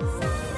Bye.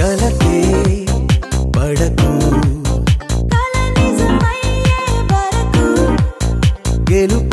కలకే పడకు. గెలుపు